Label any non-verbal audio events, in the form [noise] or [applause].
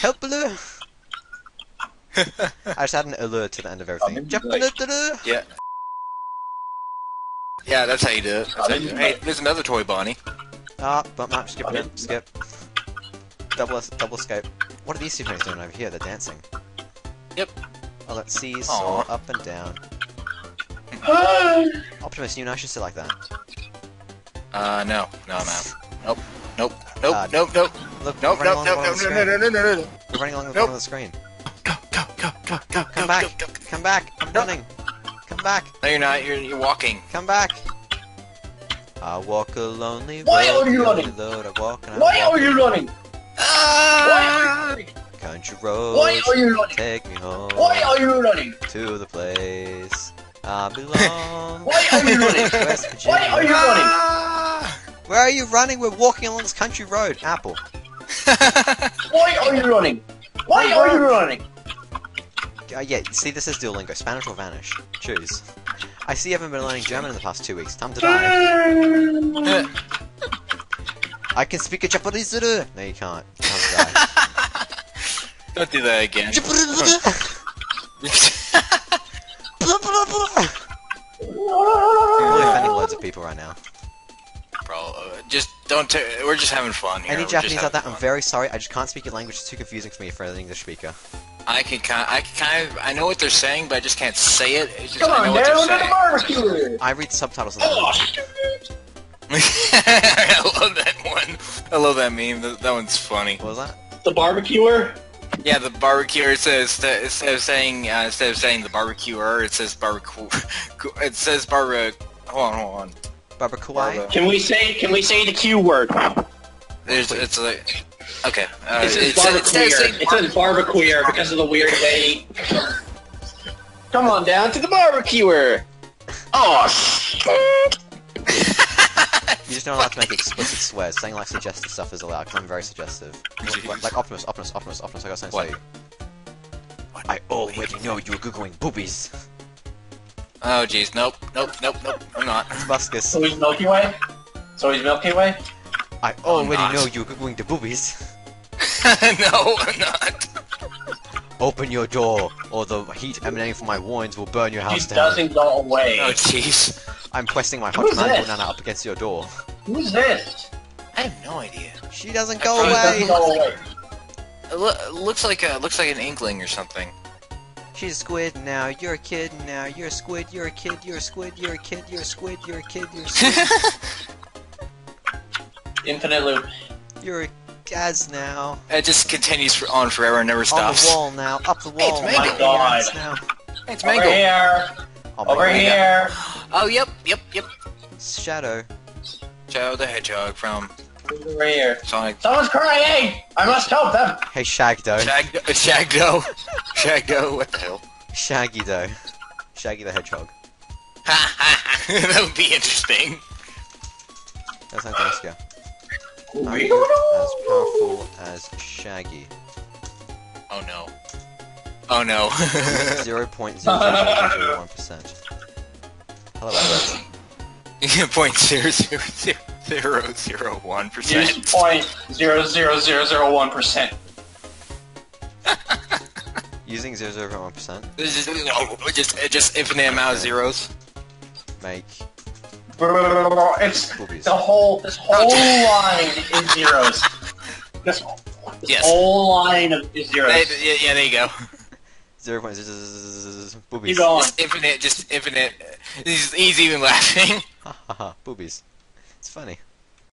Help alert! [laughs] I just add an alert to the end of everything. Jump like-. Yeah. Yeah, that's how you do it. That's how you do it. Hey, there's another toy Bonnie. Ah, bump map, skip it, skip. Double double escape. What are these two things doing over here? They're dancing. Yep. Oh, let's see, saw up and down. [gasps] Optimus, you and I should sit like that. Uh, no, no, I'm out. Nope, nope, nope, Uh, nope, nope, Look, nope, we're nope, running along nope, the bottom no, of the no, screen. no, no, no, no, no. We're running along the Nope. bottom of the screen. Go, go, go, go, go, Come go, back! go, go. Come back! I'm running! Come back! No, you're not. You're you're walking. Come back! I walk a lonely Why road. are you the running? only road I walk and I Why walk are you running? Why Ah! are you running? Country roads. Why are you running? Take me home Why are you running? to the place I belong. Why are you running? [laughs] West Virginia. Why are you running? Ah! Where are you running? We're walking along this country road. Apple. [laughs] Why are you running? Why are you running? Uh, yeah, see, this is Duolingo. Spanish or vanish. Choose. I see you haven't been learning German in the past two weeks. Time to die. I can speak a Japanese. No, you can't. Time to die. [laughs] Don't do that again. I'm [laughs] really offending loads of people right now. Bro, just don't. T- we're just having fun here. Any We're Japanese out having there, I'm very sorry. I just can't speak your language. It's too confusing for me for an English speaker. I can kind. I can kind of. I know what they're saying, but I just can't say it. It's just Come I on, down to the saying. barbecue. I read subtitles on Oh, the shit. [laughs] I love that one. I love that meme. That, that one's funny. What was that? The barbecuer. Yeah, the barbecuer says instead of saying uh, instead of saying the barbecuer, it says barbecue. [laughs] It says barbe. Hold on, hold on. Barbacoa? Barba- Can we say? Can we say the Q word? There's, it's like. Okay. Uh, It says it says- instead barbecuer. It says barbecuer because of the weird way. Come on down to the barbecuer. Oh shit! [laughs] You just don't allowed to make explicit swears. Saying like suggestive stuff is allowed, because I'm very suggestive. Like, like Optimus, Optimus, Optimus, Optimus, I got something to say. I already know you were googling boobies. Oh jeez, nope, nope, nope, nope. I'm not. It's Muscus. So he's Milky Way. So he's Milky Way. I already know you were googling the boobies. [laughs] no, I'm not. Open your door, or the heat emanating from my warnings will burn your He house down. She doesn't go away. Oh jeez. I'm pressing my hot Who's mango banana up against your door. Who's this? I have no idea. She doesn't go thought He away. doesn't go away. It loo- looks like a looks like an inkling or something. She's a squid now. You're a kid now. You're a squid. You're a kid. You're a squid. You're a kid. You're a squid. You're a kid. You're a squid. [laughs] Infinite loop. You're a gaz now. It just continues for, on forever and never stops. On the wall now. Up the wall. It's Mango. now. Oh my God. Now. Hey, it's Over Mango. here. Oh Over God. here. Oh yep, yep, yep. Shadow. Joe the Hedgehog from Over here. Sonic. Someone's crying. I must help them. Hey Shagdo. Shag Shagdo. [laughs] Shagdo. What the hell? Shaggy though. Shaggy the Hedgehog. [laughs] that would be interesting. That's not Alaska. I'm We don't as powerful as Shaggy. Oh no. Oh no. [laughs] Zero point zero zero zero one percent. Hello, Albert. Point zero zero zero zero zero one Use percent. point zero zero zero zero one percent. Using zero zero one percent. Just, just, just infinite amount of zeros. Make It's boobies. the whole. This whole [laughs] line is zeros. This, this Yes. whole line of is zeros. Yeah, yeah, yeah, there you go. Zero point zero zero zero zero Keep boobies. going. Just infinite, just infinite. He's, he's even laughing. Ha ha ha. Boobies. It's funny.